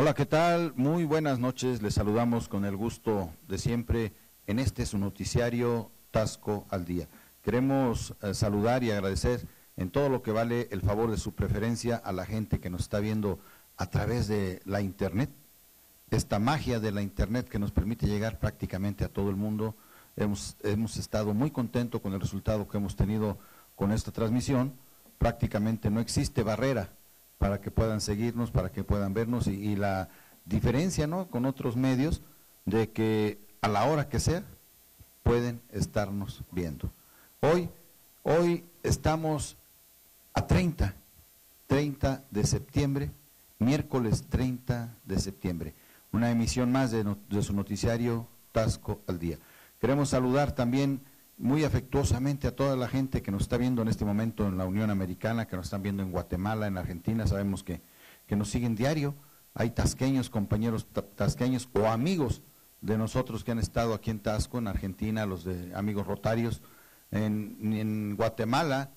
Hola, ¿qué tal? Muy buenas noches. Les saludamos con el gusto de siempre en este su noticiario Tasco al Día. Queremos eh, saludar y agradecer en todo lo que vale el favor de su preferencia a la gente que nos está viendo a través de la Internet, esta magia de la Internet que nos permite llegar prácticamente a todo el mundo. Hemos, hemos estado muy contentos con el resultado que hemos tenido con esta transmisión. Prácticamente no existe barrera para que puedan seguirnos, para que puedan vernos y, la diferencia ¿no? con otros medios de que a la hora que sea pueden estarnos viendo. Hoy, hoy estamos a 30, 30 de septiembre, miércoles 30 de septiembre, una emisión más de, de su noticiario Tasco al Día. Queremos saludar también muy afectuosamente a toda la gente que nos está viendo en este momento en la Unión Americana, que nos están viendo en Guatemala, en Argentina, sabemos que, que nos siguen diario. Hay tasqueños, compañeros tasqueños o amigos de nosotros que han estado aquí en Tasco, en Argentina, los de amigos rotarios, en, en Guatemala,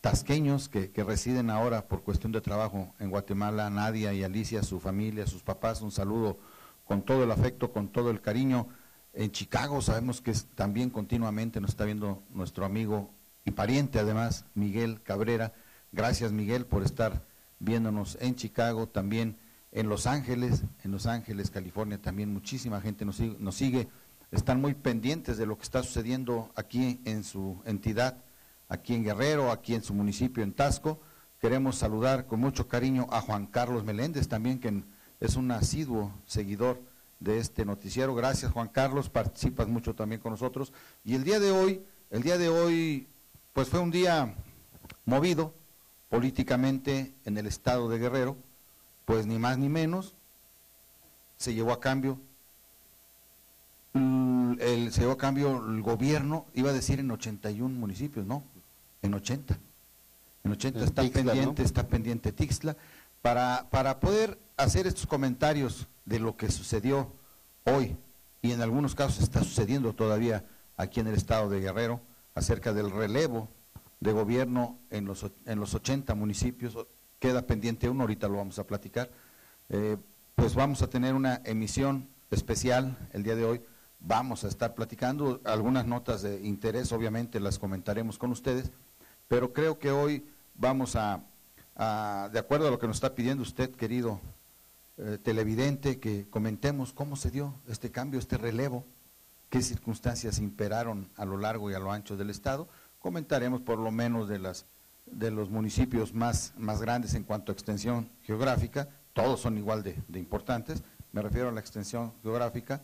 tasqueños que, que, residen ahora por cuestión de trabajo en Guatemala, Nadia y Alicia, su familia, sus papás, un saludo con todo el afecto, con todo el cariño en Chicago sabemos que también continuamente nos está viendo nuestro amigo y pariente además, Miguel Cabrera. Gracias Miguel por estar viéndonos en Chicago, también en Los Ángeles, en Los Ángeles, California, también muchísima gente nos nos sigue. Están muy pendientes de lo que está sucediendo aquí en su entidad, aquí en Guerrero, aquí en su municipio, en Tasco. Queremos saludar con mucho cariño a Juan Carlos Meléndez, también que es un asiduo seguidor de este noticiero. Gracias Juan Carlos, participas mucho también con nosotros. Y el día de hoy, el día de hoy, pues fue un día movido políticamente en el estado de Guerrero, pues ni más ni menos, se llevó a cambio, el, se llevó a cambio el gobierno, iba a decir en 81 municipios, no, en 80. En 80 está Tixla, pendiente, ¿no? está pendiente Tixla, para, para poder hacer estos comentarios de lo que sucedió hoy y en algunos casos está sucediendo todavía aquí en el estado de Guerrero acerca del relevo de gobierno en los, en los 80 municipios. Queda pendiente uno, ahorita lo vamos a platicar. Eh, pues vamos a tener una emisión especial el día de hoy. Vamos a estar platicando algunas notas de interés, obviamente las comentaremos con ustedes, pero creo que hoy vamos a, a de acuerdo a lo que nos está pidiendo usted, querido eh, televidente que comentemos cómo se dio este cambio, este relevo, qué circunstancias imperaron a lo largo y a lo ancho del Estado. Comentaremos por lo menos de, las, de los municipios más, más grandes en cuanto a extensión geográfica, todos son igual de, de importantes, me refiero a la extensión geográfica,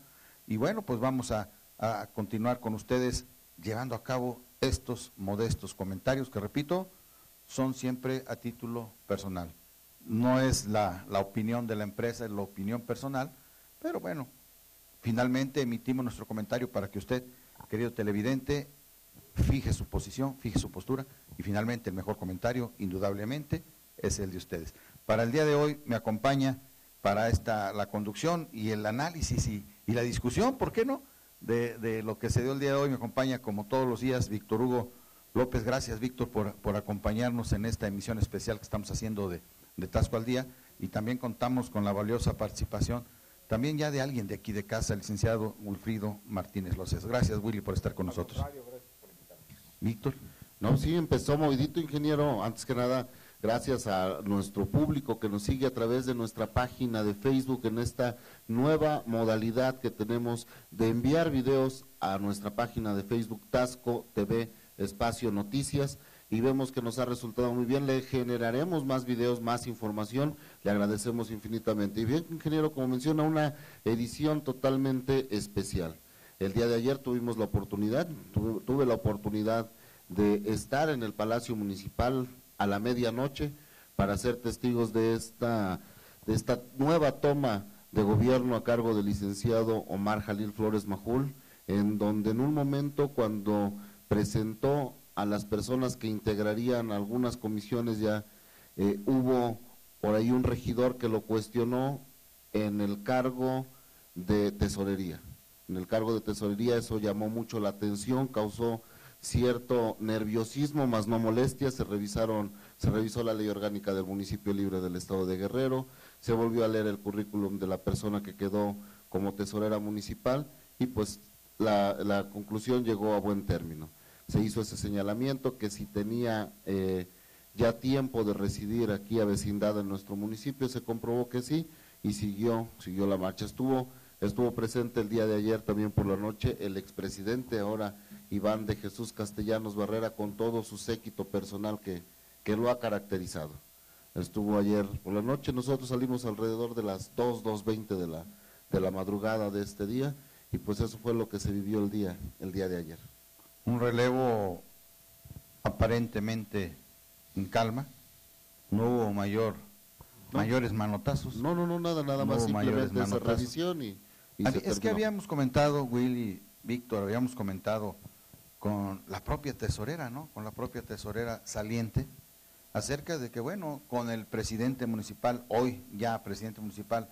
y bueno, pues vamos a, a continuar con ustedes llevando a cabo estos modestos comentarios que, repito, son siempre a título personal no es la, opinión de la empresa, es la opinión personal, pero bueno, finalmente emitimos nuestro comentario para que usted, querido televidente, fije su posición, fije su postura y finalmente el mejor comentario, indudablemente, es el de ustedes. Para el día de hoy me acompaña para esta la conducción y el análisis y, la discusión, ¿por qué no? De, de, lo que se dio el día de hoy me acompaña como todos los días Víctor Hugo López. Gracias Víctor por, por acompañarnos en esta emisión especial que estamos haciendo de de Tasco al Día y también contamos con la valiosa participación también ya de alguien de aquí de casa, el licenciado Wilfrido Martínez Loces. Gracias Willy por estar con nosotros. Víctor. No, sí, empezó movidito, ingeniero. Antes que nada, gracias a nuestro público que nos sigue a través de nuestra página de Facebook en esta nueva modalidad que tenemos de enviar videos a nuestra página de Facebook Tasco TV Espacio Noticias y vemos que nos ha resultado muy bien. Le generaremos más videos, más información. Le agradecemos infinitamente. Y bien, ingeniero, como menciona, una edición totalmente especial. El día de ayer tuvimos la oportunidad, tuve, la oportunidad de estar en el Palacio Municipal a la medianoche para ser testigos de esta, de esta nueva toma de gobierno a cargo del licenciado Omar Jalil Flores Majul, en donde en un momento cuando presentó a las personas que integrarían algunas comisiones ya eh, hubo por ahí un regidor que lo cuestionó en el cargo de tesorería. En el cargo de tesorería eso llamó mucho la atención, causó cierto nerviosismo, más no molestia, se revisaron, se revisó la ley orgánica del municipio libre del estado de Guerrero, se volvió a leer el currículum de la persona que quedó como tesorera municipal y pues la, la conclusión llegó a buen término. Se hizo ese señalamiento que si tenía eh, ya tiempo de residir aquí a vecindad en nuestro municipio, se comprobó que sí y siguió, siguió la marcha. Estuvo, estuvo presente el día de ayer también por la noche el expresidente, ahora Iván de Jesús Castellanos Barrera, con todo su séquito personal que, que lo ha caracterizado. Estuvo ayer por la noche, nosotros salimos alrededor de las 2, 2.20 de la, de la madrugada de este día y pues eso fue lo que se vivió el día, el día de ayer. Un relevo aparentemente en calma, no hubo mayor, mayores manotazos. No, no, no, nada, nada más simplemente esa revisión y, Es que habíamos comentado, Willy, Víctor, habíamos comentado con la propia tesorera, ¿no? Con la propia tesorera saliente, acerca de que, bueno, con el presidente municipal, hoy ya presidente municipal,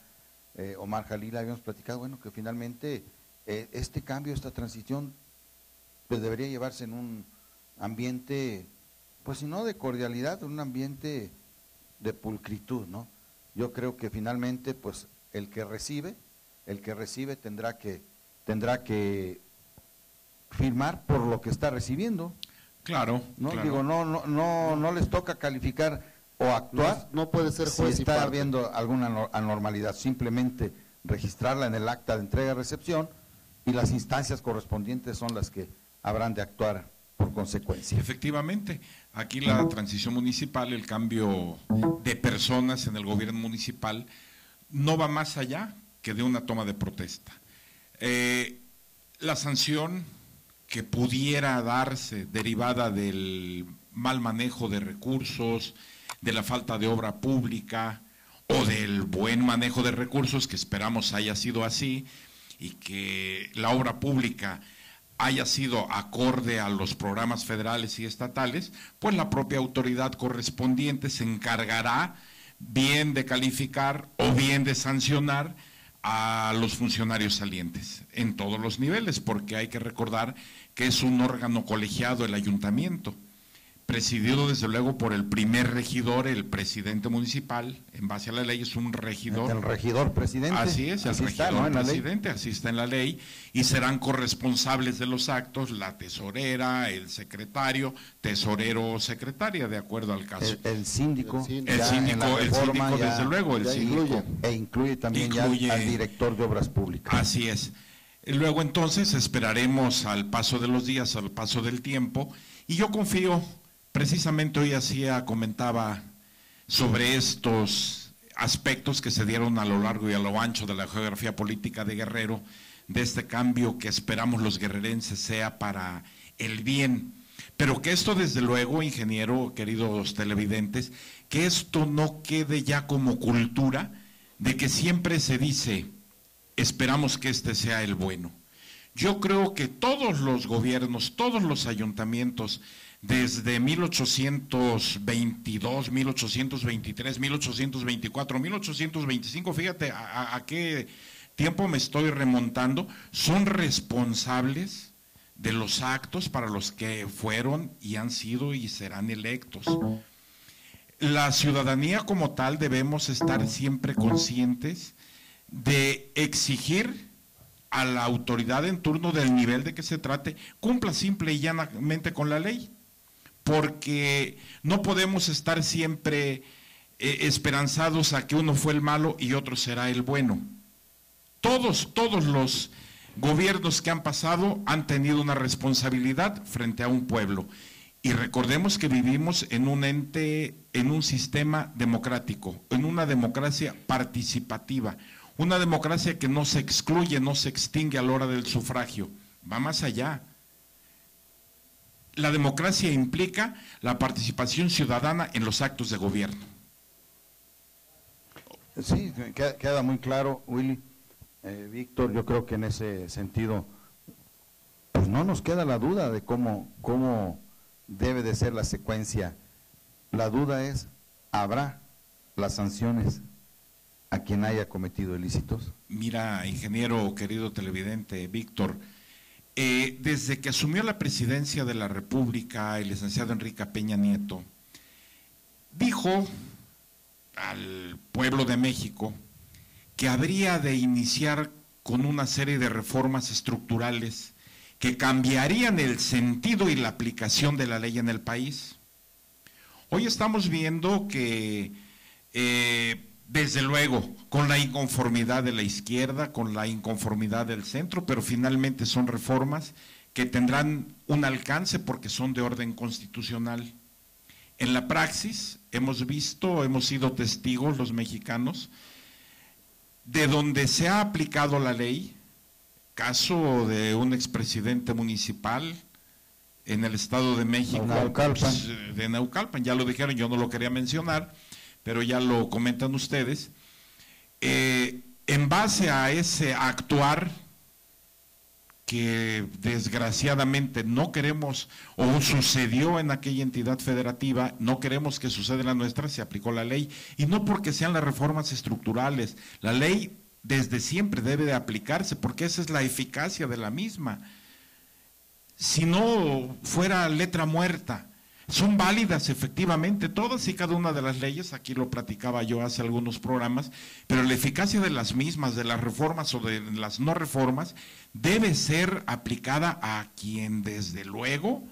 eh, Omar Jalil, habíamos platicado, bueno, que finalmente eh, este cambio, esta transición, pues debería llevarse en un ambiente, pues si no de cordialidad, en un ambiente de pulcritud, ¿no? Yo creo que finalmente, pues el que recibe, el que recibe tendrá que, tendrá que firmar por lo que está recibiendo. Claro. No digo, no, no, no, no les toca calificar o actuar. No, puede ser juez si está habiendo alguna anormalidad, simplemente registrarla en el acta de entrega-recepción y las instancias correspondientes son las que habrán de actuar por consecuencia. Efectivamente, aquí la transición municipal, el cambio de personas en el gobierno municipal, no va más allá que de una toma de protesta. Eh, la sanción que pudiera darse derivada del mal manejo de recursos, de la falta de obra pública o del buen manejo de recursos, que esperamos haya sido así, y que la obra pública haya sido acorde a los programas federales y estatales, pues la propia autoridad correspondiente se encargará bien de calificar o bien de sancionar a los funcionarios salientes en todos los niveles, porque hay que recordar que es un órgano colegiado el ayuntamiento presidido desde luego por el primer regidor, el presidente municipal, en base a la ley es un regidor. El regidor presidente. Así es, el regidor presidente, así está en la ley, y serán corresponsables de los actos la tesorera, el secretario, tesorero o secretaria, de acuerdo al caso. El, síndico. El síndico, el síndico, desde luego, el síndico. E incluye también ya al director de obras públicas. Así es. Luego entonces esperaremos al paso de los días, al paso del tiempo, y yo confío Precisamente hoy hacía, comentaba sobre estos aspectos que se dieron a lo largo y a lo ancho de la geografía política de Guerrero, de este cambio que esperamos los guerrerenses sea para el bien. Pero que esto, desde luego, ingeniero, queridos televidentes, que esto no quede ya como cultura de que siempre se dice, esperamos que este sea el bueno. Yo creo que todos los gobiernos, todos los ayuntamientos, desde 1822, 1823, 1824, 1825, fíjate a, qué tiempo me estoy remontando, son responsables de los actos para los que fueron y han sido y serán electos. La ciudadanía como tal debemos estar siempre conscientes de exigir a la autoridad en turno del nivel de que se trate, cumpla simple y llanamente con la ley porque no podemos estar siempre eh, esperanzados a que uno fue el malo y otro será el bueno. Todos, todos los gobiernos que han pasado han tenido una responsabilidad frente a un pueblo. Y recordemos que vivimos en un ente, en un sistema democrático, en una democracia participativa, una democracia que no se excluye, no se extingue a la hora del sufragio, va más allá la democracia implica la participación ciudadana en los actos de gobierno. Sí, queda muy claro, Willy. Eh, Víctor, yo creo que en ese sentido, pues no nos queda la duda de cómo, cómo debe de ser la secuencia. La duda es, ¿habrá las sanciones a quien haya cometido ilícitos? Mira, ingeniero, querido televidente, Víctor, eh, desde que asumió la presidencia de la República el licenciado Enrique Peña Nieto, dijo al pueblo de México que habría de iniciar con una serie de reformas estructurales que cambiarían el sentido y la aplicación de la ley en el país. Hoy estamos viendo que, eh, desde luego, con la inconformidad de la izquierda, con la inconformidad del centro, pero finalmente son reformas que tendrán un alcance porque son de orden constitucional. En la praxis hemos visto, hemos sido testigos los mexicanos, de donde se ha aplicado la ley, caso de un expresidente municipal en el Estado de México, pues, de Naucalpan, ya lo dijeron, yo no lo quería mencionar, pero ya lo comentan ustedes. Eh, en base a ese actuar que desgraciadamente no queremos o sucedió en aquella entidad federativa, no queremos que suceda en la nuestra, se aplicó la ley. Y no porque sean las reformas estructurales, la ley desde siempre debe de aplicarse porque esa es la eficacia de la misma. Si no fuera letra muerta, son válidas efectivamente todas y cada una de las leyes, aquí lo platicaba yo hace algunos programas, pero la eficacia de las mismas, de las reformas o de las no reformas, debe ser aplicada a quien desde luego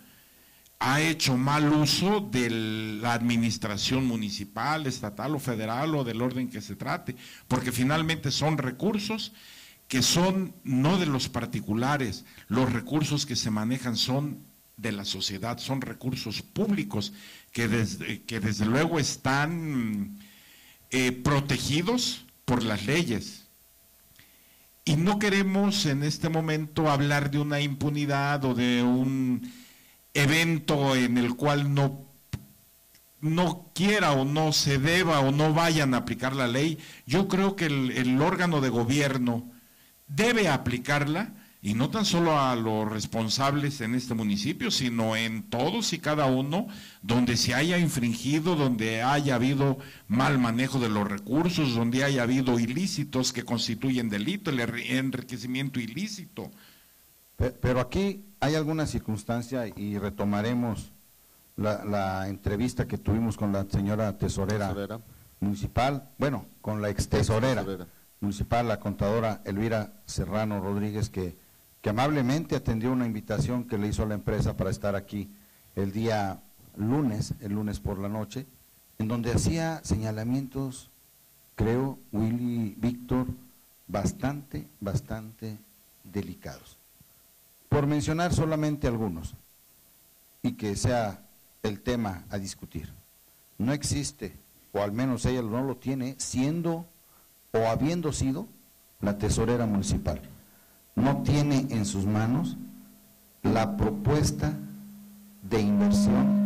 ha hecho mal uso de la administración municipal, estatal o federal o del orden que se trate, porque finalmente son recursos que son no de los particulares, los recursos que se manejan son de la sociedad, son recursos públicos que desde, que desde luego están eh, protegidos por las leyes. Y no queremos en este momento hablar de una impunidad o de un evento en el cual no, no quiera o no se deba o no vayan a aplicar la ley. Yo creo que el órgano de gobierno debe aplicarla y no tan solo a los responsables en este municipio, sino en todos y cada uno donde se haya infringido, donde haya habido mal manejo de los recursos, donde haya habido ilícitos que constituyen delito, el enriquecimiento ilícito. Pero aquí hay alguna circunstancia y retomaremos la, entrevista que tuvimos con la señora tesorera, municipal, bueno, con la ex tesorera municipal, la contadora Elvira Serrano Rodríguez, que que amablemente atendió una invitación que le hizo la empresa para estar aquí el día lunes, el lunes por la noche, en donde hacía señalamientos, creo, Willy Víctor, bastante, bastante delicados. Por mencionar solamente algunos, y que sea el tema a discutir. No existe, o al menos ella no lo tiene, siendo o habiendo sido la tesorera municipal no tiene en sus manos la propuesta de inversión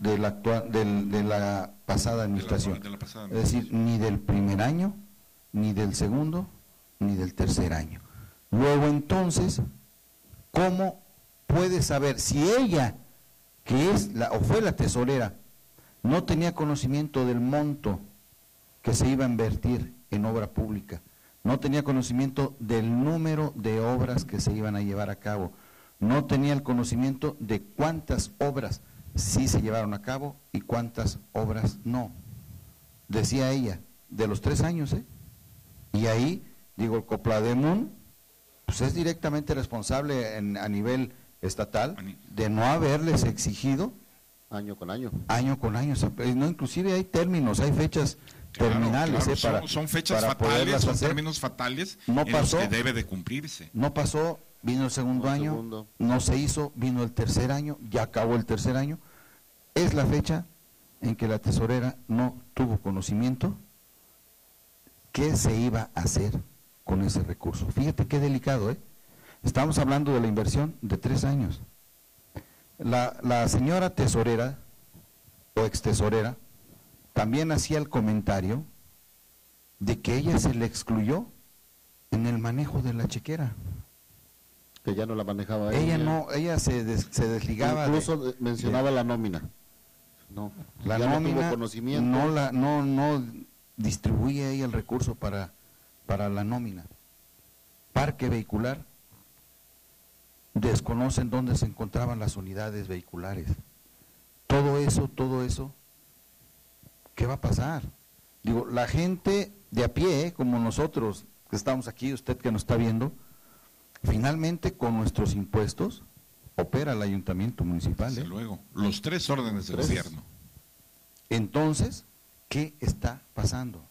de la, de la pasada administración. es decir, ni del primer año, ni del segundo, ni del tercer año. Luego entonces, ¿cómo puede saber si ella, que es la, o fue la tesorera, no tenía conocimiento del monto que se iba a invertir en obra pública? No tenía conocimiento del número de obras que se iban a llevar a cabo, no tenía el conocimiento de cuántas obras sí se llevaron a cabo y cuántas obras no. Decía ella, de los tres años, ¿eh? Y ahí, digo, el Coplademun, pues es directamente responsable a nivel estatal de no haberles exigido año con año. Año con año, no, inclusive hay términos, hay fechas terminales. Eh, son, fechas fatales, son términos fatales no pasó, que debe de cumplirse. No pasó, vino el segundo año, no se hizo, vino el tercer año, ya acabó el tercer año. Es la fecha en que la tesorera no tuvo conocimiento qué se iba a hacer con ese recurso. Fíjate qué delicado, ¿eh? Estamos hablando de la inversión de tres años. La, la señora tesorera o ex tesorera también hacía el comentario de que ella se le excluyó en el manejo de la chequera. Que ya no la manejaba ella. Ella no, ella se, se desligaba. Incluso mencionaba la nómina. No, la nómina no, la, no, no distribuye ella el recurso para, para la nómina. Parque vehicular, desconocen dónde se encontraban las unidades vehiculares. Todo eso, todo eso ¿qué va a pasar? Digo, la gente de a pie, como nosotros que estamos aquí, usted que nos está viendo, finalmente con nuestros impuestos opera el ayuntamiento municipal. Desde ¿eh? luego, los tres órdenes de Tres. gobierno. Entonces, ¿qué está pasando?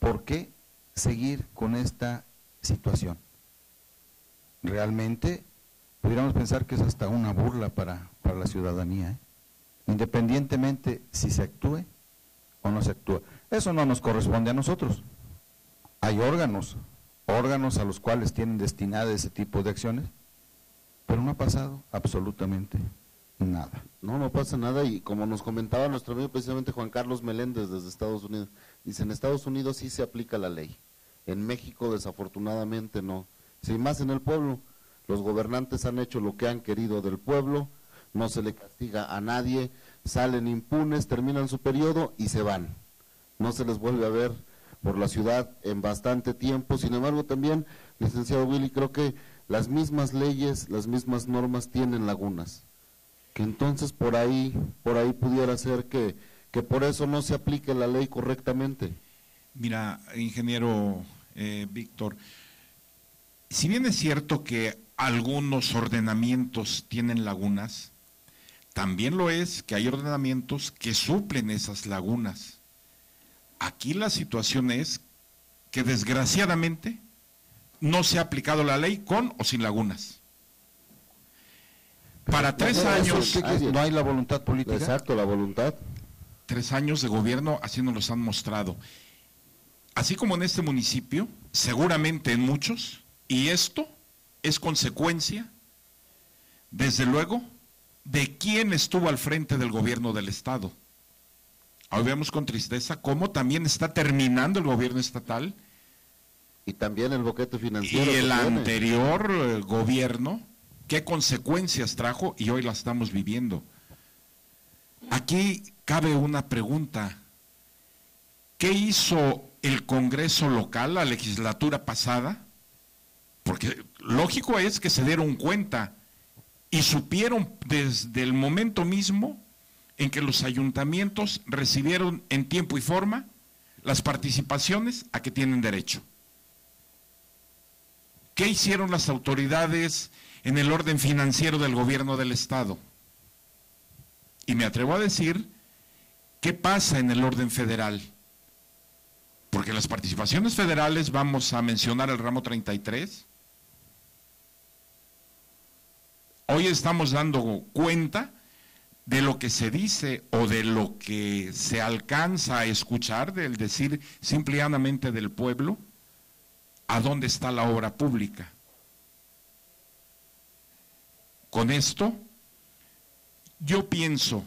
¿Por qué seguir con esta situación? Realmente pudiéramos pensar que es hasta una burla para, para la ciudadanía, ¿eh? Independientemente si se actúe o no se actúa. Eso no nos corresponde a nosotros. Hay órganos, órganos a los cuales tienen destinada ese tipo de acciones, pero no ha pasado absolutamente nada. No, no pasa nada y como nos comentaba nuestro amigo precisamente Juan Carlos Meléndez desde Estados Unidos, dice en Estados Unidos sí se aplica la ley, en México desafortunadamente no. Si más en el pueblo, los gobernantes han hecho lo que han querido del pueblo, no se le castiga a nadie, salen impunes, terminan su periodo y se van. No se les vuelve a ver por la ciudad en bastante tiempo. Sin embargo, también, licenciado Willy, creo que las mismas leyes, las mismas normas tienen lagunas. Que entonces por ahí, por ahí pudiera ser que, que por eso no se aplique la ley correctamente. Mira, ingeniero eh, Víctor, si bien es cierto que algunos ordenamientos tienen lagunas, también lo es que hay ordenamientos que suplen esas lagunas. Aquí la situación es que desgraciadamente no se ha aplicado la ley con o sin lagunas. Para tres no, años, ¿Qué- qué- Nadie. ¿No hay la voluntad política? Exacto, la voluntad. tres años de gobierno así nos los han mostrado. Así como en este municipio, seguramente en muchos, y esto es consecuencia, desde luego, de quién estuvo al frente del gobierno del Estado. Hoy vemos con tristeza cómo también está terminando el gobierno estatal Y también el boquete y financiero. que el anterior eh, gobierno, qué consecuencias trajo y hoy la estamos viviendo. Aquí cabe una pregunta. ¿Qué hizo el Congreso local, la legislatura pasada? Porque lógico es que se dieron cuenta y supieron desde el momento mismo en que los ayuntamientos recibieron en tiempo y forma las participaciones a que tienen derecho. ¿Qué hicieron las autoridades en el orden financiero del gobierno del Estado? Y me atrevo a decir, ¿qué pasa en el orden federal? Porque las participaciones federales, vamos a mencionar el ramo 33, hoy estamos dando cuenta de lo que se dice o de lo que se alcanza a escuchar, del decir simple y llanamente del pueblo, a dónde está la obra pública. Con esto, yo pienso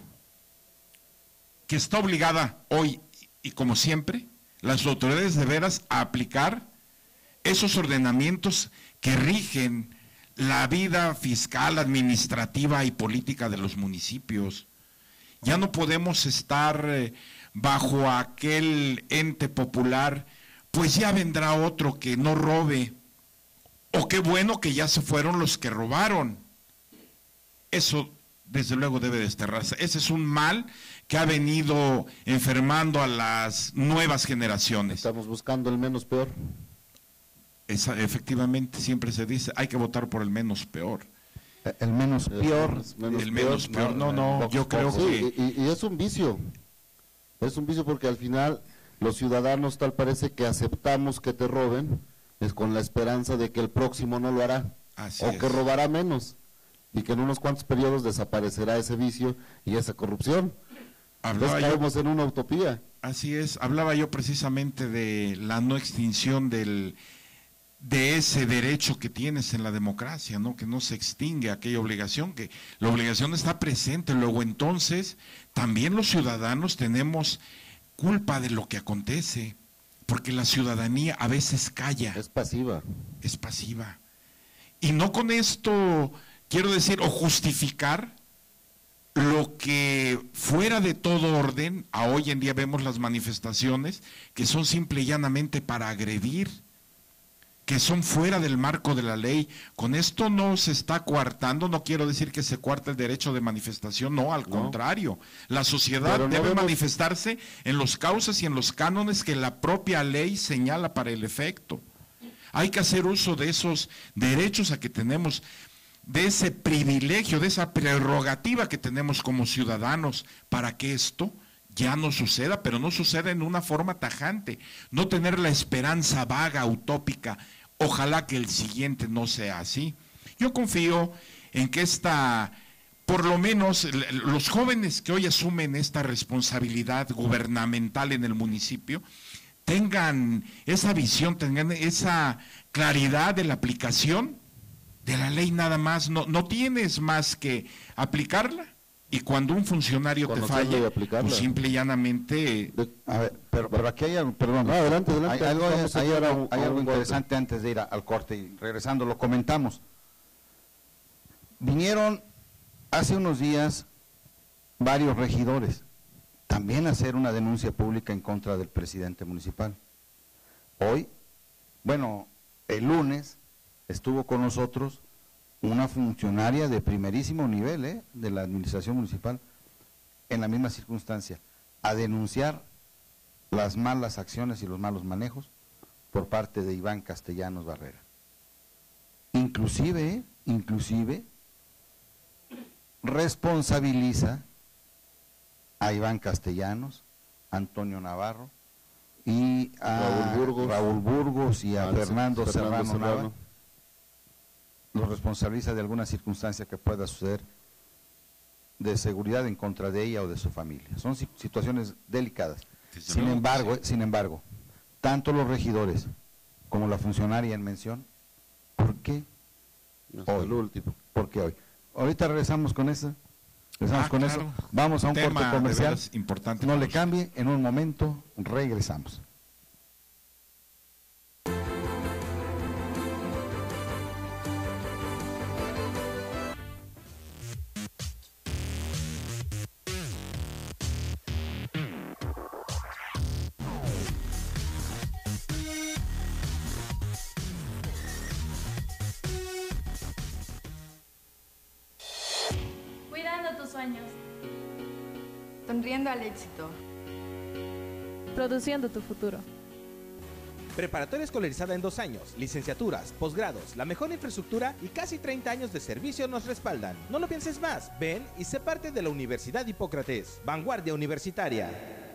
que está obligada hoy y como siempre las autoridades de veras a aplicar esos ordenamientos que rigen la vida fiscal, administrativa y política de los municipios. Ya no podemos estar eh, bajo aquel ente popular, pues ya vendrá otro que no robe. O qué bueno que ya se fueron los que robaron. Eso desde luego debe desterrarse. Ese es un mal que ha venido enfermando a las nuevas generaciones. Estamos buscando el menos peor. Esa- efectivamente, siempre se dice, hay que votar por el menos peor. Eh, El menos El peor. menos el menos peor, no, no, Vox yo creo. Sí, que... y, y es un vicio. Es un vicio porque al final los ciudadanos tal parece que aceptamos que te roben, es con la esperanza de que el próximo no lo hará. Así o es. que robará menos. Y que en unos cuantos periodos desaparecerá ese vicio y esa corrupción. Hablaba Entonces yo- caemos en una utopía. Así es, hablaba yo precisamente de la no extinción del, de ese derecho que tienes en la democracia, ¿no? Que no se extingue aquella obligación, que la obligación está presente. Luego entonces, también los ciudadanos tenemos culpa de lo que acontece, porque la ciudadanía a veces calla, Es pasiva. es pasiva. Y no con esto quiero decir o justificar lo que fuera de todo orden, a hoy en día vemos las manifestaciones que son simple y llanamente para agredir. Que son fuera del marco de la ley. Con esto no se está coartando, no quiero decir que se cuarta el derecho de manifestación, no, al contrario. La sociedad debe manifestarse en los causas y en los cánones que la propia ley señala para el efecto. Hay que hacer uso de esos derechos a que tenemos, de ese privilegio, de esa prerrogativa que tenemos como ciudadanos para que esto ya no suceda, pero no suceda en una forma tajante. No tener la esperanza vaga, utópica, ojalá que el siguiente no sea así. Yo confío en que esta, por lo menos los jóvenes que hoy asumen esta responsabilidad gubernamental en el municipio, tengan esa visión, tengan esa claridad de la aplicación de la ley nada más. No, no tienes más que aplicarla y cuando un funcionario te falla, pues simple y llanamente... a ver, pero, pero aquí hay algo, perdón, adelante, adelante, hay, algo, hay algo, interesante antes de ir al corte y regresando, lo comentamos. Vinieron hace unos días varios regidores también a hacer una denuncia pública en contra del presidente municipal. Hoy, bueno, el lunes estuvo con nosotros una funcionaria de primerísimo nivel ¿eh? de la administración municipal en la misma circunstancia, a denunciar las malas acciones y los malos manejos por parte de Iván Castellanos Barrera. Inclusive, inclusive, responsabiliza a Iván Castellanos, Antonio Navarro y a Raúl Burgos, y a Fernando, Serrano, lo responsabiliza de alguna circunstancia que pueda suceder de seguridad en contra de ella o de su familia. Son situaciones delicadas. sin embargo, sin embargo, tanto los regidores como la funcionaria en mención, ¿por qué hoy? último. ¿Por qué hoy? Ahorita regresamos con eso. Regresamos ah, con eso. Vamos a un corte comercial. Importante no le cambie, en un momento regresamos. Produciendo tu futuro. Preparatoria escolarizada en dos años, licenciaturas, posgrados, la mejor infraestructura y casi 30 años de servicio nos respaldan. No lo pienses más, ven y sé parte de la Universidad Hipócrates, vanguardia universitaria.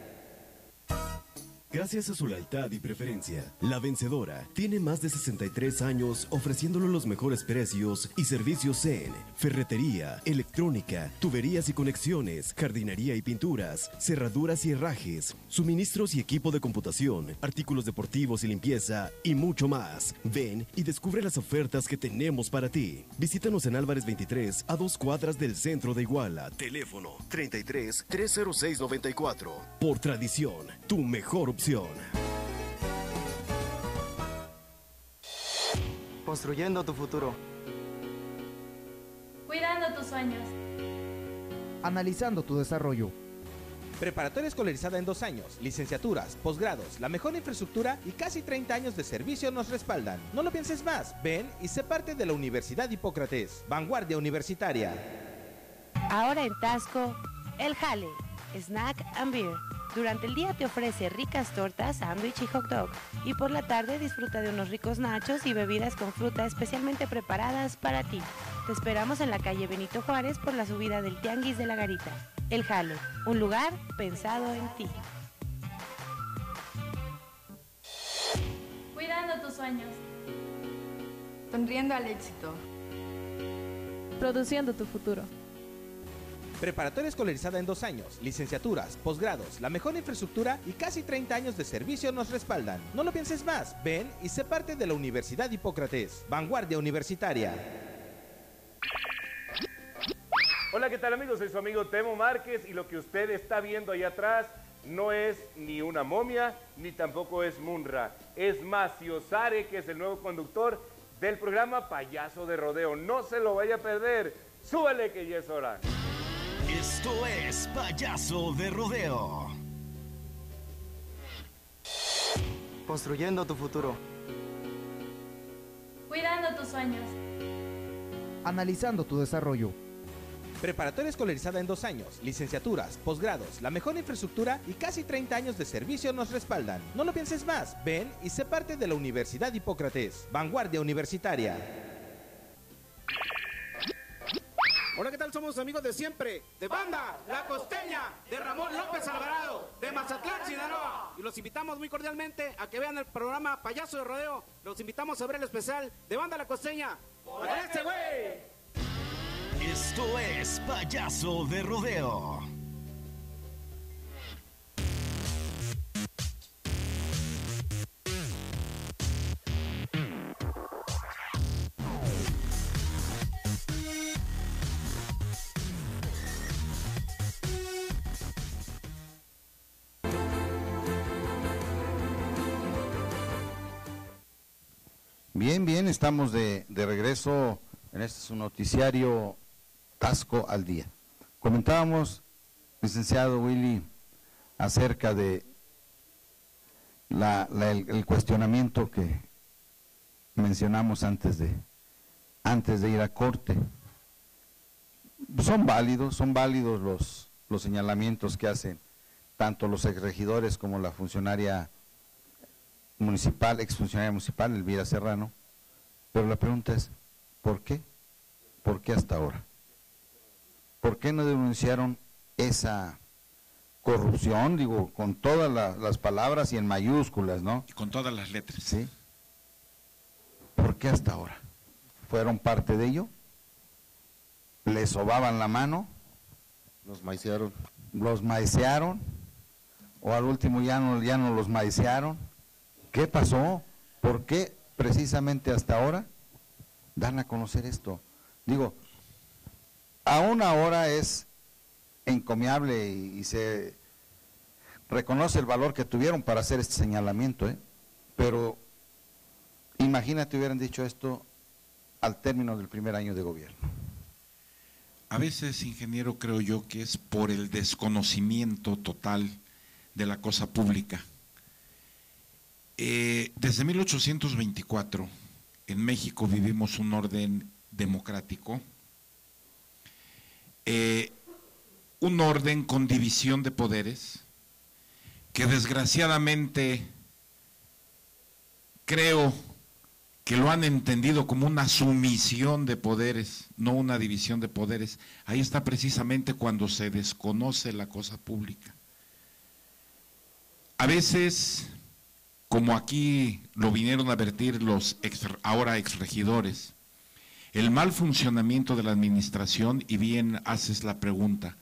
Gracias a su lealtad y preferencia, La Vencedora tiene más de 63 años ofreciéndole los mejores precios y servicios en ferretería, electrónica, tuberías y conexiones, jardinería y pinturas, cerraduras y herrajes, suministros y equipo de computación, artículos deportivos y limpieza y mucho más. Ven y descubre las ofertas que tenemos para ti. Visítanos en Álvarez 23 a dos cuadras del centro de Iguala. Teléfono 33 306 94. Por tradición, tu mejor opción Construyendo tu futuro. Cuidando tus sueños. Analizando tu desarrollo. Preparatoria escolarizada en dos años, licenciaturas, posgrados, la mejor infraestructura y casi 30 años de servicio nos respaldan. No lo pienses más, ven y sé parte de la Universidad Hipócrates, vanguardia universitaria. Ahora en Tasco, El Jale, Snack and Beer durante el día te ofrece ricas tortas, sándwich y hot dog. Y por la tarde disfruta de unos ricos nachos y bebidas con fruta especialmente preparadas para ti. Te esperamos en la calle Benito Juárez por la subida del Tianguis de la Garita. El Jale, un lugar pensado en ti. Cuidando tus sueños. Sonriendo al éxito. Produciendo tu futuro. Preparatoria escolarizada en dos años, licenciaturas, posgrados, la mejor infraestructura y casi 30 años de servicio nos respaldan. No lo pienses más, ven y sé parte de la Universidad Hipócrates, vanguardia universitaria. Hola, ¿qué tal amigos? Soy su amigo Temo Márquez y lo que usted está viendo ahí atrás no es ni una momia ni tampoco es Munra. Es Macio Sare, que es el nuevo conductor del programa Payaso de Rodeo. No se lo vaya a perder. Súbele que ya es hora. Esto es Payaso de Rodeo. Construyendo tu futuro. Cumpliendo tus sueños. Analizando tu desarrollo. Preparatoria escolarizada en dos años, licenciaturas, posgrados, la mejor infraestructura y casi 30 años de servicio nos respaldan. No lo pienses más, ven y sé parte de la Universidad Hipócrates, vanguardia universitaria. Hola, ¿qué tal? Somos amigos de siempre, de Banda La Costeña, de Ramón López Alvarado, de Mazatlán, Sinaloa. Y los invitamos muy cordialmente a que vean el programa Payaso de Rodeo. Los invitamos a ver el especial de Banda La Costeña. ¡Parece, güey! Esto es Payaso de Rodeo. Bien, bien, estamos de, de regreso en este su noticiario Tasco al día. Comentábamos, licenciado Willy, acerca de la, la- el, cuestionamiento que mencionamos antes de, antes de ir a corte. Son válidos, son válidos los, los señalamientos que hacen tanto los exregidores como la funcionaria municipal, exfuncionaria municipal, Elvira Serrano, pero la pregunta es, ¿por qué? ¿Por qué hasta ahora? ¿Por qué no denunciaron esa corrupción, digo, con todas la- las palabras y en mayúsculas, ¿no? Y con todas las letras. Sí. ¿Por qué hasta ahora? ¿Fueron parte de ello? ¿Les sobaban la mano? Los maicearon. ¿Los maicearon? ¿O al último ya no, ya no los maicearon? ¿Qué pasó? ¿Por qué precisamente hasta ahora dan a conocer esto? Digo, aún ahora es encomiable y, se reconoce el valor que tuvieron para hacer este señalamiento, ¿eh? pero imagínate hubieran dicho esto al término del primer año de gobierno. A veces, ingeniero, creo yo que es por el desconocimiento total de la cosa pública. Eh, desde 1824 en México vivimos un orden democrático, eh, un orden con división de poderes, que desgraciadamente creo que lo han entendido como una sumisión de poderes, no una división de poderes. Ahí está precisamente cuando se desconoce la cosa pública. A veces, como aquí lo vinieron a advertir los ex- ahora exregidores, el mal funcionamiento de la administración, y bien haces la pregunta,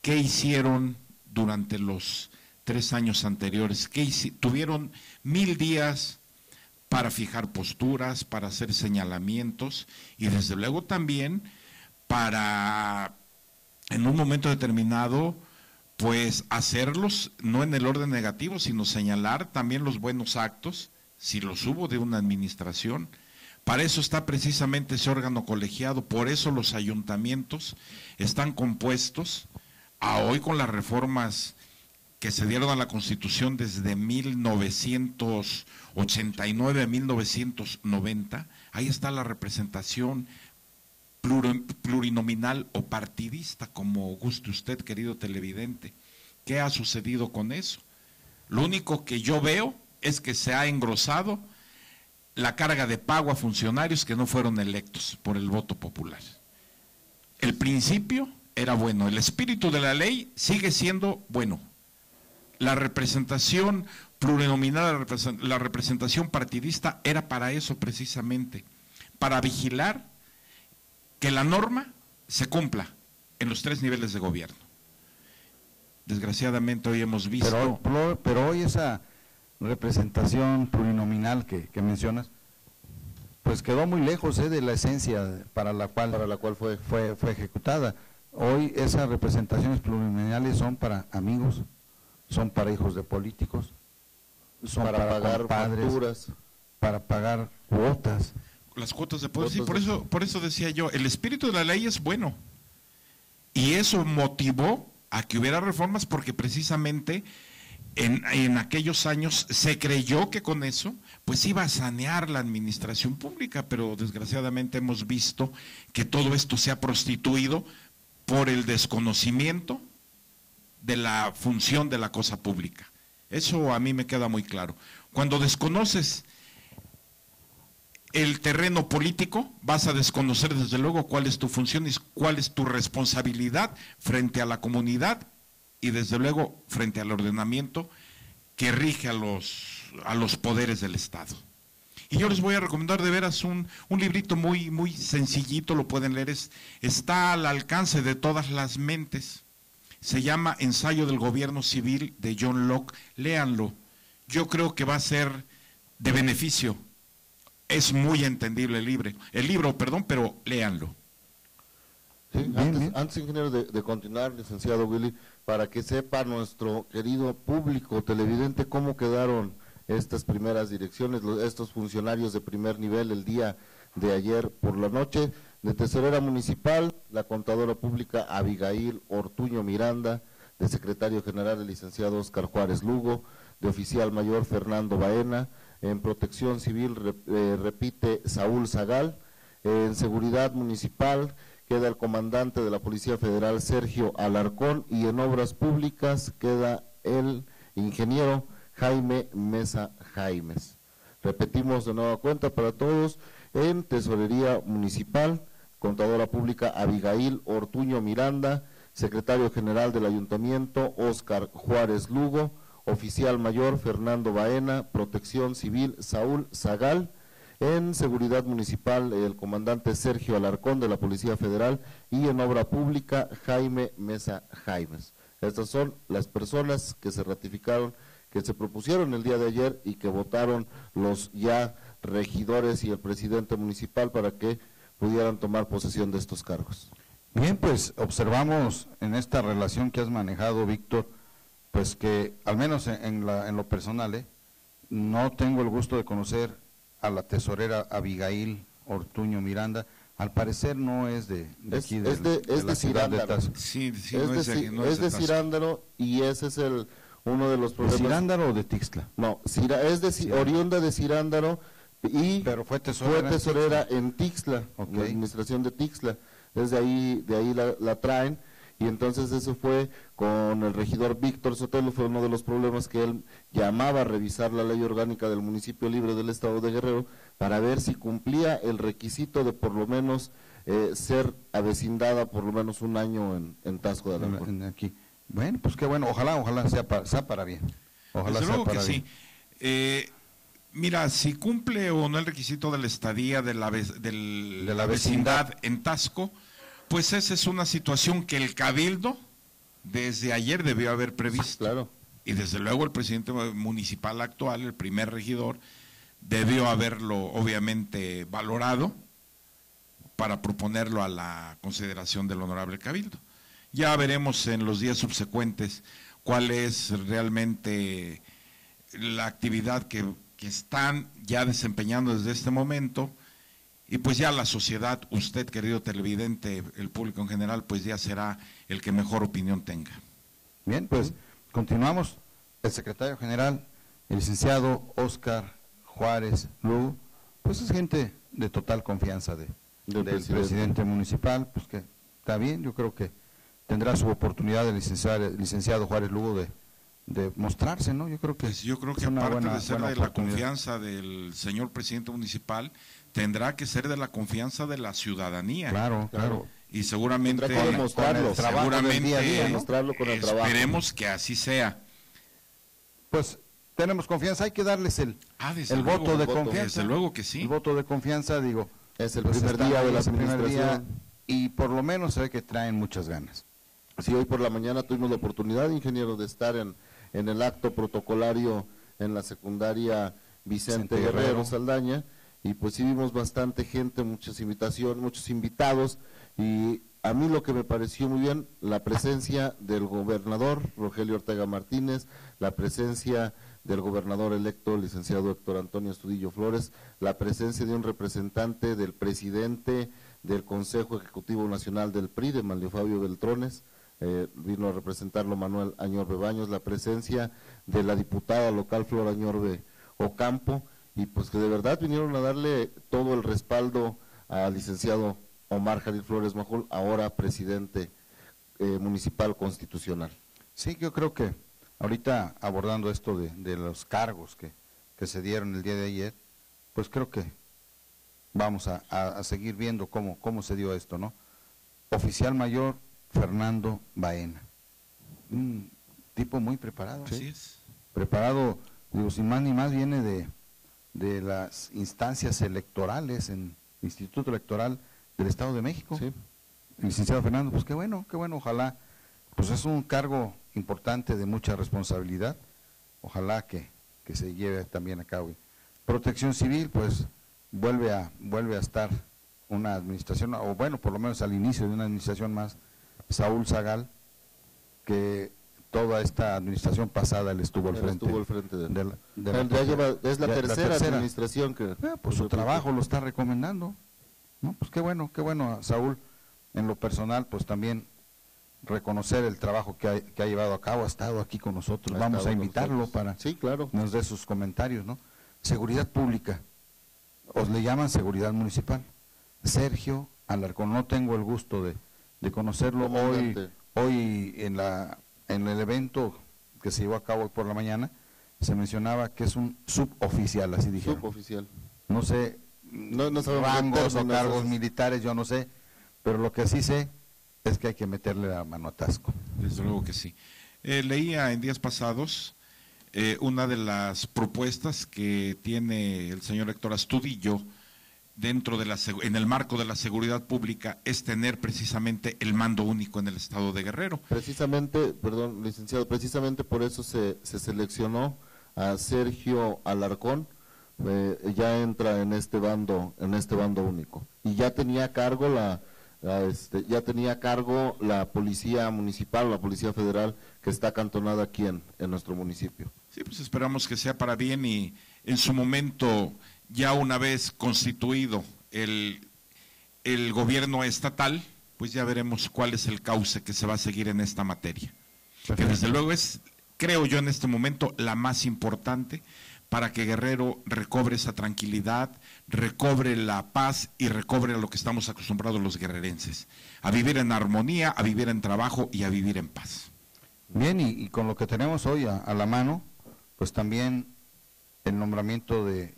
¿qué hicieron durante los tres años anteriores? ¿Qué tuvieron mil días para fijar posturas, para hacer señalamientos y desde luego también para en un momento determinado pues hacerlos no en el orden negativo, sino señalar también los buenos actos, si los hubo de una administración. Para eso está precisamente ese órgano colegiado, por eso los ayuntamientos están compuestos a hoy con las reformas que se dieron a la Constitución desde 1989 a 1990, ahí está la representación plurinominal o partidista, como guste usted, querido televidente. ¿Qué ha sucedido con eso? Lo único que yo veo es que se ha engrosado la carga de pago a funcionarios que no fueron electos por el voto popular. El principio era bueno, el espíritu de la ley sigue siendo bueno. La representación plurinominal, la represen- la representación partidista era para eso precisamente, para vigilar que la norma se cumpla en los tres niveles de gobierno. Desgraciadamente hoy hemos visto... Pero, pero, pero hoy esa representación plurinominal que, que mencionas, pues quedó muy lejos ¿eh? de la esencia para la cual, Para la cual fue. fue, fue ejecutada. Hoy esas representaciones plurinominales son para amigos, son para hijos de políticos, son para, para, pagar facturas. para pagar cuotas. Las cuotas de poder. Sí, por de- eso, por eso decía yo, el espíritu de la ley es bueno. Y eso motivó a que hubiera reformas porque precisamente en, en, aquellos años se creyó que con eso pues iba a sanear la administración pública, pero desgraciadamente hemos visto que todo esto se ha prostituido por el desconocimiento de la función de la cosa pública. Eso a mí me queda muy claro. Cuando desconoces el terreno político, vas a desconocer desde luego cuál es tu función y cuál es tu responsabilidad frente a la comunidad y desde luego frente al ordenamiento que rige a los, a los poderes del Estado. Y yo les voy a recomendar de veras un, un librito muy, muy sencillito, lo pueden leer, es, está al alcance de todas las mentes. Se llama Ensayo del Gobierno Civil de John Locke. Léanlo. Yo creo que va a ser de beneficio. Es muy entendible el libro, el libro, perdón, pero léanlo. Sí, antes, antes, ingeniero, de, de, continuar, licenciado Willy, para que sepa nuestro querido público televidente cómo quedaron estas primeras direcciones, estos funcionarios de primer nivel el día de ayer por la noche. De tesorera municipal, la contadora pública Abigail Ortuño Miranda, de secretario general el licenciado Oscar Juárez Lugo, de oficial mayor Fernando Baena, en protección civil eh, repite Saúl Zagal, en seguridad municipal queda el comandante de la Policía Federal Sergio Alarcón y en obras públicas queda el ingeniero Jaime Mesa Jaimes. Repetimos de nueva cuenta para todos, en Tesorería Municipal, Contadora Pública Abigail Ortuño Miranda, Secretario General del Ayuntamiento Óscar Juárez Lugo, Oficial Mayor Fernando Baena, Protección Civil Saúl Zagal, en Seguridad Municipal el comandante Sergio Alarcón de la Policía Federal y en Obra Pública Jaime Mesa Jaimes. Estas son las personas que se ratificaron, que se propusieron el día de ayer y que votaron los ya regidores y el presidente municipal para que pudieran tomar posesión de estos cargos. Bien, pues observamos en esta relación que has manejado, Víctor, pues que al menos en, la, en lo personal, ¿eh? no tengo el gusto de conocer a la tesorera Abigail Ortuño Miranda. Al parecer no es de, de es, aquí, de, es de, de es de de Cirándaro. Sí, sí, es no de, es de- Ci- no es de Tasco. Cirándaro y ese es el uno de los ¿De problemas. Cirándaro o de Tixla? No, Cira- es de Ci- Cirándaro. oriunda de Cirándaro y Pero fue tesorera. fue tesorera en Tixla, en la administración de Tixla. Desde ahí, de ahí la, la traen y entonces eso fue con el regidor Víctor Sotelo, fue uno de los problemas que él llamaba a revisar la ley orgánica del municipio libre del estado de Guerrero para ver si cumplía el requisito de por lo menos eh, ser avecindada por lo menos un año en, en Tasco de en- Alarcón. en aquí. Bueno, pues qué bueno, ojalá, ojalá sea para, sea para bien. Ojalá Desde sea luego que para sí. bien. Eh, mira, si cumple o no el requisito de la estadía de la, del- De la la vecindad en Tasco, pues esa es una situación que el Cabildo desde ayer debió haber previsto. Claro. Y desde luego el presidente municipal actual, el primer regidor, debió haberlo obviamente valorado para proponerlo a la consideración del honorable cabildo. Ya veremos en los días subsecuentes cuál es realmente la actividad que, que están ya desempeñando desde este momento y pues ya la sociedad, usted querido televidente, el público en general, pues ya será el que mejor opinión tenga. Bien, pues continuamos. El secretario general, el licenciado Oscar Juárez Lugo, pues es gente de total confianza de, Del del presidente. presidente. municipal, pues que está bien, yo creo que tendrá su oportunidad el licenciado, el licenciado Juárez Lugo de, de mostrarse, ¿no? Yo creo que Pues yo creo es que una aparte buena- de ser de la confianza del señor presidente municipal, tendrá que ser de la confianza de la ciudadanía. Claro, claro. Y seguramente, Tendrá que demostrarlo. seguramente día a día, ¿no? Demostrarlo con el trabajo. esperemos que así sea. Pues tenemos confianza, hay que darles el, Ah, desde el luego, voto de voto. confianza. Desde luego que sí. El voto de confianza, digo, Es el pues primer día de la día administración. y por lo menos se ve que traen muchas ganas. Sí, hoy por la mañana tuvimos la oportunidad, ingeniero, de estar en, en el acto protocolario en la secundaria Vicente Vicente Guerrero, Guerrero. Saldaña, y pues sí vimos bastante gente, muchas invitaciones, muchos invitados, y a mí lo que me pareció muy bien, la presencia del gobernador Rogelio Ortega Martínez, la presencia del gobernador electo, licenciado Héctor Antonio Estudillo Flores, la presencia de un representante del presidente del Consejo Ejecutivo Nacional del PRI, de Manlio Fabio Beltrones, eh, vino a representarlo Manuel Añorbe Baños, la presencia de la diputada local Flor Añorbe Ocampo, y pues que de verdad vinieron a darle todo el respaldo al licenciado Omar Jalil Flores Majul, ahora presidente eh, municipal constitucional. Sí, yo creo que ahorita abordando esto de, de los cargos que, que, se dieron el día de ayer, pues creo que vamos a, a, a, seguir viendo cómo, cómo se dio esto, ¿no? Oficial mayor Fernando Baena, un tipo muy preparado. Así es. Preparado, digo, sin más ni más viene de, de las instancias electorales en el Instituto Electoral del Estado de México. Sí. Licenciado Fernando, pues qué bueno, qué bueno, ojalá, pues es un cargo importante de mucha responsabilidad, ojalá que, que se lleve también a cabo. Protección Civil, pues vuelve a, vuelve a estar una administración, o bueno, por lo menos al inicio de una administración más, Saúl Zagal, que toda esta administración pasada le estuvo al Él frente. estuvo al frente de, de la, de Él la- ya lleva- es la tercera, administración que... Pues su trabajo lo está recomendando. ¿no? Pues qué bueno, qué bueno, Saúl, en lo personal, pues también reconocer el trabajo que ha, que ha llevado a cabo, ha estado aquí con nosotros. Ha Vamos a invitarlo para Sí, claro. nos dé sus comentarios, ¿no? Seguridad pública, os le llaman seguridad municipal. Sergio Alarcón, no tengo el gusto de, de conocerlo hoy, Comandante. hoy en la en el evento que se llevó a cabo hoy por la mañana, se mencionaba que es un suboficial, así dijeron. Suboficial. No sé, No, no rangos o cargos militares, yo no sé, pero lo que sí sé es que hay que meterle la mano a Tasco. Desde luego que sí. Eh, leía en días pasados eh, una de las propuestas que tiene el señor Héctor Astudillo dentro de la en el marco de la seguridad pública es tener precisamente el mando único en el estado de Guerrero. Precisamente, perdón, licenciado, precisamente por eso se, se seleccionó a Sergio Alarcón, eh, ya entra en este bando, en este bando único. Y ya tenía a cargo la, la, este, ya tenía a cargo la policía municipal, la policía federal que está acantonada aquí en, en nuestro municipio. Sí, pues esperamos que sea para bien y en su momento, ya una vez constituido el, el gobierno estatal, pues ya veremos cuál es el cauce que se va a seguir en esta materia. Que desde luego es, creo yo en este momento, la más importante para que Guerrero recobre esa tranquilidad, recobre la paz y recobre a lo que estamos acostumbrados los guerrerenses, a vivir en armonía, a vivir en trabajo y a vivir en paz. Bien, y, y con lo que tenemos hoy a, a la mano, pues también el nombramiento de,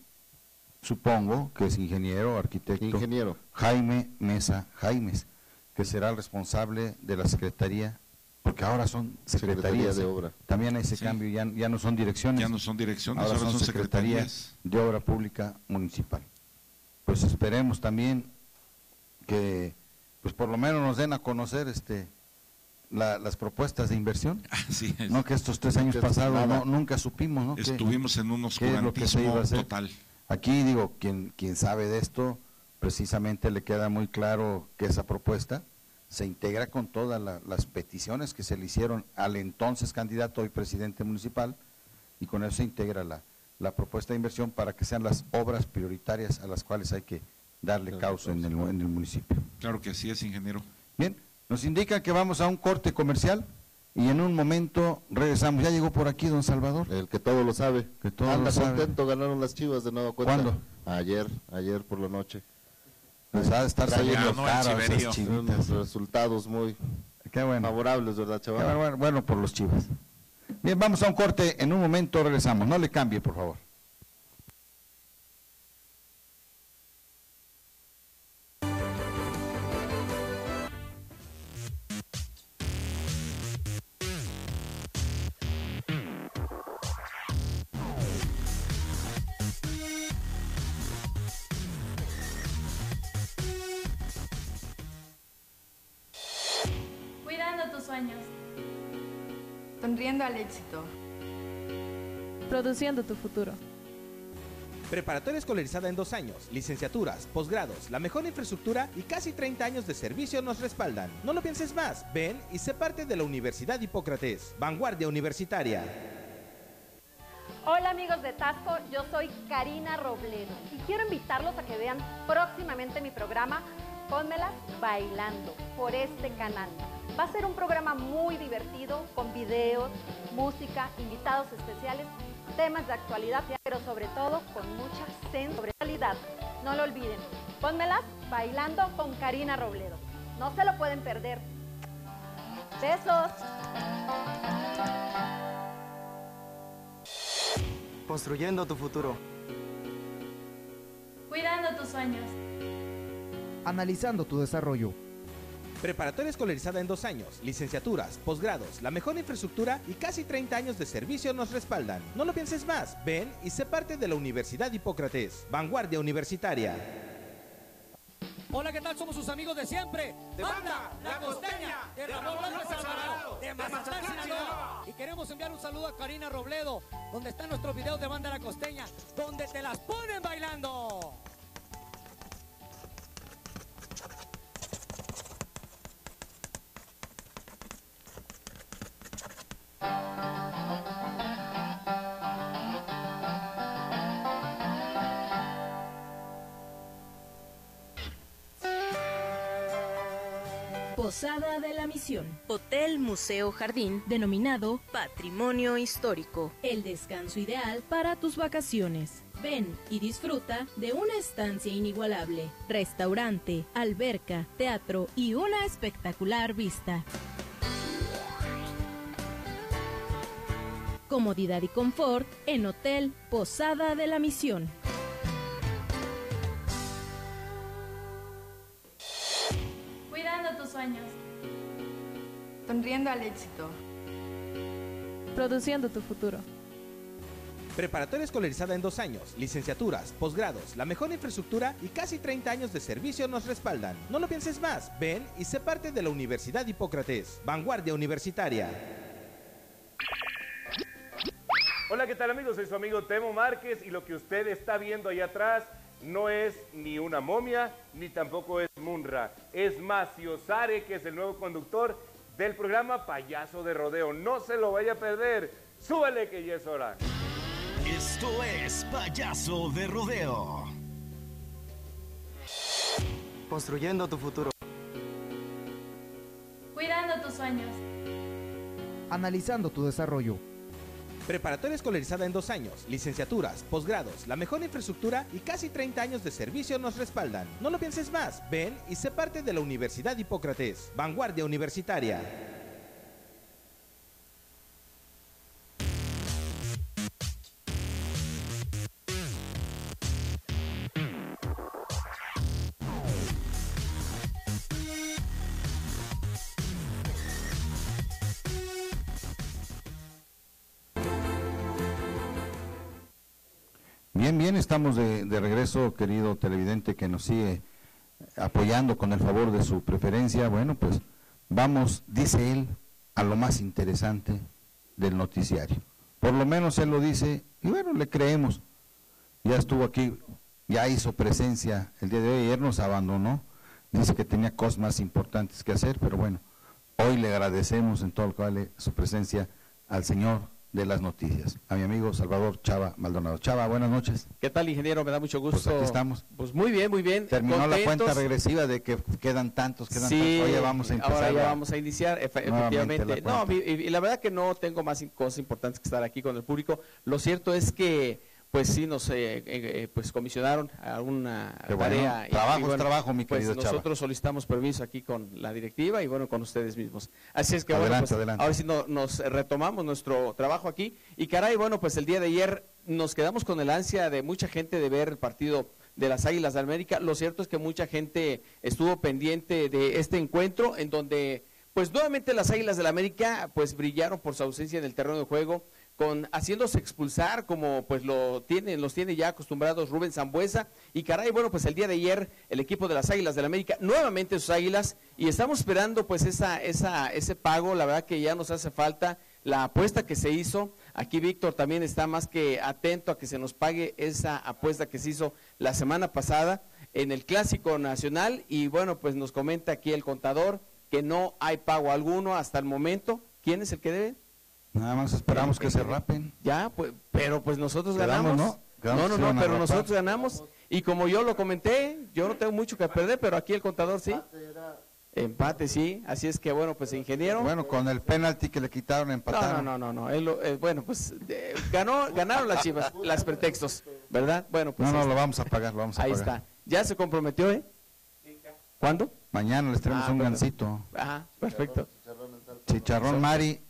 supongo, que es ingeniero, arquitecto, Ingeniero. Jaime Mesa Jaimes, que será el responsable de la Secretaría, porque ahora son Secretaría secretarías. de ¿eh? Obra. También hay ese Sí. cambio, ya, ya no son direcciones. Ya no son direcciones, ahora, ahora son, son secretarías secretarías. de Obra Pública Municipal. Pues esperemos también que, pues por lo menos nos den a conocer este la- las propuestas de inversión. Así es. No que estos tres años pasados no, nunca supimos, ¿no? ¿Qué- Estuvimos en un oscurantismo hacer? total. Aquí digo, quien, quien sabe de esto, precisamente le queda muy claro que esa propuesta se integra con todas la- las peticiones que se le hicieron al entonces candidato, hoy presidente municipal, y con eso se integra la, la propuesta de inversión para que sean las obras prioritarias a las cuales hay que darle causa en el, en el municipio. Claro que así es, ingeniero. Bien, nos indican que vamos a un corte comercial y en un momento regresamos. Ya llegó por aquí don Salvador. El que todo lo sabe. Que todo Anda lo sabe. contento, ganaron las chivas de nueva cuenta. ¿Cuándo? Ayer, ayer por la noche. Les ha de estar saliendo caro esas chivitas. Resultados muy Qué bueno. favorables, ¿verdad, chaval? bueno, bueno, bueno por los chivas. Bien, vamos a un corte. En un momento regresamos. No le cambie, por favor. Sonriendo al éxito. Produciendo tu futuro. Preparatoria escolarizada en dos años, licenciaturas, posgrados, la mejor infraestructura y casi 30 años de servicio nos respaldan. No lo pienses más, ven y sé parte de la Universidad Hipócrates, vanguardia universitaria. Hola amigos de Tasco, yo soy Karina Robledo y quiero invitarlos a que vean próximamente mi programa Pónmelas bailando por este canal. Va a ser un programa muy divertido con videos, música, invitados especiales, temas de actualidad, pero sobre todo con mucha sensualidad. No lo olviden. Pónmelas bailando con Karina Robledo. No se lo pueden perder. Besos. Construyendo tu futuro. Cuidando tus sueños. Analizando tu desarrollo. Preparatoria escolarizada en dos años, licenciaturas, posgrados, la mejor infraestructura y casi 30 años de servicio nos respaldan. No lo pienses más, ven y sé parte de la Universidad Hipócrates, vanguardia universitaria. Hola, ¿qué tal? Somos sus amigos de siempre. De Banda, La Costeña, de Ramón López Alvarado, de Mazatlán, Sinaloa. Y queremos enviar un saludo a Karina Robledo, donde están nuestros videos de Banda La Costeña, donde te las ponen bailando. Posada de la Misión. Hotel Museo Jardín, denominado Patrimonio Histórico. El descanso ideal para tus vacaciones. Ven y disfruta de una estancia inigualable. Restaurante, alberca, teatro y una espectacular vista. Comodidad y confort en Hotel Posada de la Misión. Sonriendo al éxito. Produciendo tu futuro. Preparatoria escolarizada en dos años, licenciaturas, posgrados, la mejor infraestructura y casi 30 años de servicio nos respaldan. No lo pienses más, ven y sé parte de la Universidad Hipócrates, vanguardia universitaria. Hola, ¿qué tal amigos? Soy su amigo Temo Márquez y lo que usted está viendo ahí atrás no es ni una momia ni tampoco es Munra. Es Macio Sare, que es el nuevo conductor del programa Payaso de Rodeo. No se lo vaya a perder. Súbele que ya es hora. Esto es Payaso de Rodeo. Construyendo tu futuro. Cuidando tus sueños. Analizando tu desarrollo. Preparatoria escolarizada en dos años, licenciaturas, posgrados, la mejor infraestructura y casi 30 años de servicio nos respaldan. No lo pienses más, ven y sé parte de la Universidad Hipócrates, vanguardia universitaria. Estamos de, regreso, querido televidente que nos sigue apoyando con el favor de su preferencia. Bueno, pues vamos, dice él, a lo más interesante del noticiario. Por lo menos él lo dice y bueno, le creemos. Ya estuvo aquí, ya hizo presencia el día de hoy, ayer nos abandonó, dice que tenía cosas más importantes que hacer, pero bueno, hoy le agradecemos en todo lo que vale su presencia al señor de las noticias, a mi amigo Salvador Chava Maldonado. Chava, buenas noches. ¿Qué tal, ingeniero? Me da mucho gusto. Pues aquí estamos. Pues muy bien, muy bien. Terminó la cuenta regresiva de que quedan tantos, quedan Sí, tantos. Oye, vamos a empezar. ahora ya vamos a iniciar, efectivamente. la No, y, y la verdad que no tengo más cosas importantes que estar aquí con el público. Lo cierto es que, pues sí, nos eh, eh, eh, pues comisionaron alguna Qué bueno. tarea. Trabajo y es bueno, trabajo, mi pues querido Chava. nosotros solicitamos permiso aquí con la directiva y bueno, con ustedes mismos. Así es que bueno, Adelante, pues, adelante. ahora sí no- nos retomamos nuestro trabajo aquí. Y caray, bueno, pues el día de ayer nos quedamos con el ansia de mucha gente de ver el partido de las Águilas de América. Lo cierto es que mucha gente estuvo pendiente de este encuentro en donde pues nuevamente las Águilas del América pues brillaron por su ausencia en el terreno de juego con haciéndose expulsar como pues lo tienen los tiene ya acostumbrados Rubén Zambuesa. Y caray bueno pues el día de ayer el equipo de las Águilas del América nuevamente sus Águilas y estamos esperando pues esa esa ese pago. La verdad que ya nos hace falta la apuesta que se hizo. Aquí Víctor también está más que atento a que se nos pague esa apuesta que se hizo la semana pasada en el clásico nacional. Y bueno pues nos comenta aquí el contador que no hay pago alguno hasta el momento. Quién es el que debe Nada más esperamos que se rapen. ya, pues, pero pues nosotros Quedamos, ganamos. ¿no? Quedamos no, no, no, pero nosotros ganamos. Y como yo lo comenté, yo no tengo mucho que perder, pero aquí el contador sí. Empate, sí. Así es que, bueno, pues ingeniero. Bueno, con el penalti que le quitaron, empataron. No, no, no, no. Él lo- eh, bueno, pues eh, ganó, ganaron las chivas, las pretextos, ¿verdad? Bueno, pues. No, no, ahí lo vamos a pagar, lo vamos a Ahí pagar. está. Ya se comprometió, ¿eh? ¿Cuándo? Mañana les traemos Ah, un perfecto. gancito. Ajá, perfecto. Chicharrón Mari,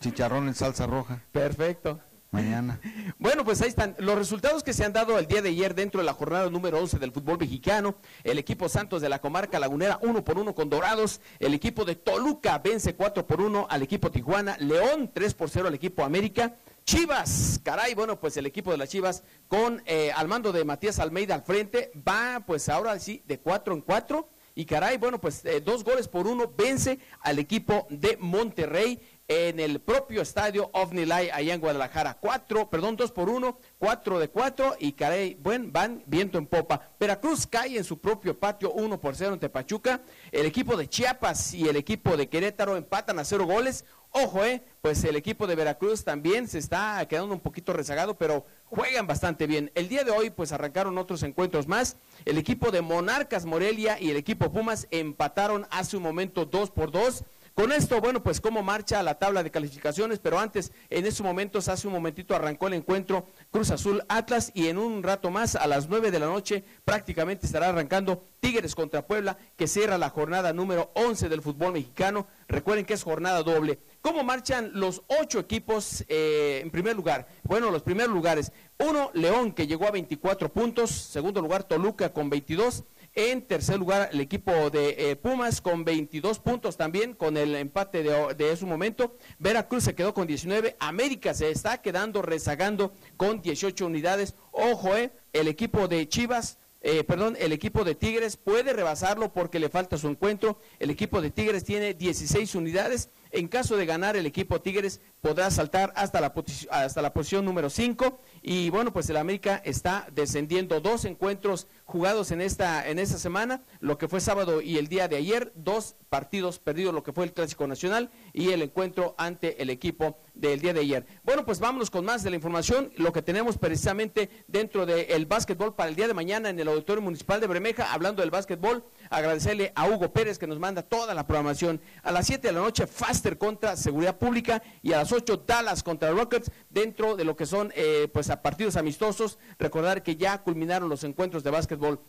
chicharrón en salsa roja. Perfecto. Mañana. Bueno, pues ahí están los resultados que se han dado el día de ayer dentro de la jornada número 11 del fútbol mexicano. El equipo Santos de la comarca lagunera 1 por 1 con Dorados. El equipo de Toluca vence 4 por 1 al equipo Tijuana. León 3 por 0 al equipo América. Chivas, caray, bueno, pues el equipo de las Chivas con eh, al mando de Matías Almeida al frente va pues ahora sí de 4 en 4. Y caray, bueno, pues eh, dos goles por uno vence al equipo de Monterrey en el propio estadio Ovnilay allá en Guadalajara. Cuatro, perdón, dos por uno, cuatro de cuatro y caray, buen, van viento en popa. Veracruz cae en su propio patio uno por cero ante Pachuca. El equipo de Chiapas y el equipo de Querétaro empatan a cero goles. Ojo, eh, pues el equipo de Veracruz también se está quedando un poquito rezagado, pero juegan bastante bien. El día de hoy, pues arrancaron otros encuentros más. El equipo de Monarcas Morelia y el equipo Pumas empataron hace un momento dos por dos. Con esto, bueno, pues cómo marcha la tabla de calificaciones, pero antes, en estos momentos, hace un momentito arrancó el encuentro Cruz Azul Atlas y en un rato más, a las nueve de la noche, prácticamente estará arrancando Tigres contra Puebla, que cierra la jornada número 11 del fútbol mexicano. Recuerden que es jornada doble. ¿Cómo marchan los ocho equipos eh, en primer lugar? Bueno, los primeros lugares. Uno, León, que llegó a 24 puntos. Segundo lugar, Toluca con 22. En tercer lugar, el equipo de eh, Pumas con 22 puntos también, con el empate de, de ese momento. Veracruz se quedó con 19. América se está quedando rezagando con 18 unidades. Ojo, eh, el equipo de Chivas eh, perdón, el equipo de Tigres puede rebasarlo porque le falta su encuentro. El equipo de Tigres tiene 16 unidades. En caso de ganar el equipo Tigres podrá saltar hasta la, hasta la posición número 5. Y bueno, pues el América está descendiendo dos encuentros jugados en esta, en esta semana, lo que fue sábado y el día de ayer, dos partidos perdidos, lo que fue el Clásico Nacional y el encuentro ante el equipo del día de ayer. Bueno, pues vámonos con más de la información, lo que tenemos precisamente dentro del básquetbol para el día de mañana en el Auditorio Municipal de Bremeja, hablando del básquetbol, agradecerle a Hugo Pérez que nos manda toda la programación. A las 7 de la noche, Faster contra Seguridad Pública y a las 8, Dallas contra Rockets, dentro de lo que son eh, pues a partidos amistosos. Recordar que ya culminaron los encuentros de básquetbol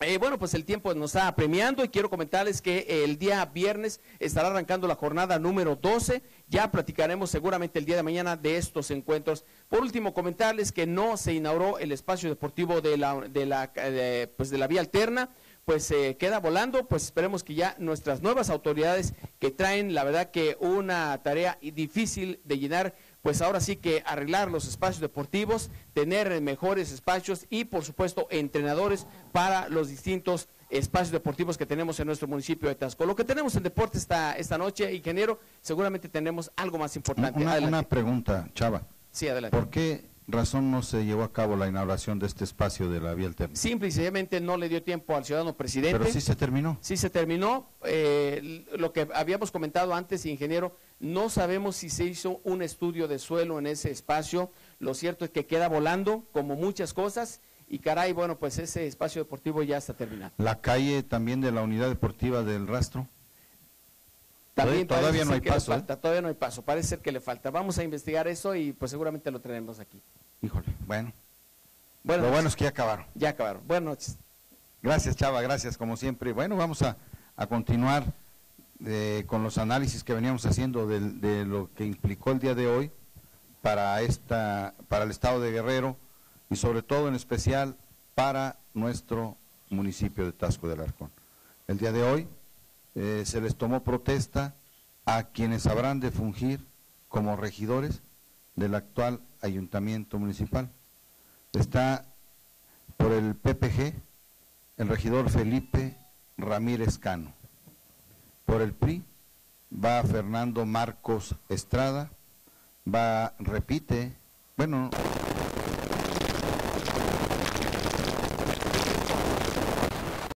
eh, bueno, pues el tiempo nos está premiando y quiero comentarles que el día viernes estará arrancando la jornada número 12. Ya platicaremos seguramente el día de mañana de estos encuentros. Por último, comentarles que no se inauguró el espacio deportivo de la, de la, eh, pues de la vía alterna pues se queda volando, pues esperemos que ya nuestras nuevas autoridades que traen, la verdad que una tarea difícil de llenar, pues ahora sí que arreglar los espacios deportivos, tener mejores espacios y por supuesto entrenadores para los distintos espacios deportivos que tenemos en nuestro municipio de Tasco. Lo que tenemos en deporte esta, esta noche, ingeniero, seguramente tenemos algo más importante. Una, una pregunta, Chava. Sí, adelante. ¿Por qué razón no se llevó a cabo la inauguración de este espacio de la vía alterna? Simple y sencillamente no le dio tiempo al ciudadano presidente. Pero sí se terminó. Sí se terminó. Eh, lo que habíamos comentado antes, ingeniero, no sabemos si se hizo un estudio de suelo en ese espacio. Lo cierto es que queda volando, como muchas cosas. Y caray, bueno, pues ese espacio deportivo ya está terminado. La calle también de la unidad deportiva del rastro. También todavía no hay paso. ¿eh? falta, todavía no hay paso. Parece ser que le falta. Vamos a investigar eso y pues seguramente lo tenemos aquí. Híjole, bueno. Lo bueno es que ya acabaron. Ya acabaron. Buenas noches. Gracias, Chava, gracias como siempre. Bueno, vamos a, a continuar eh, con los análisis que veníamos haciendo del- de, lo que implicó el día de hoy para, esta, para el estado de Guerrero y sobre todo en especial para nuestro municipio de Tasco del Arcón. El día de hoy eh, se les tomó protesta a quienes habrán de fungir como regidores del actual ayuntamiento municipal. Está por el PPG el regidor Felipe Ramírez Cano. Por el PRI va Fernando Marcos Estrada, va, repite, bueno,